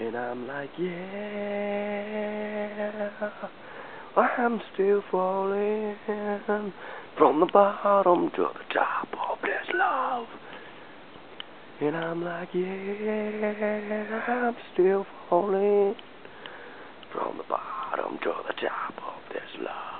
And I'm like, yeah, I'm still falling from the bottom to the top of this love. And I'm like, yeah, I'm still falling from the bottom to the top of this love.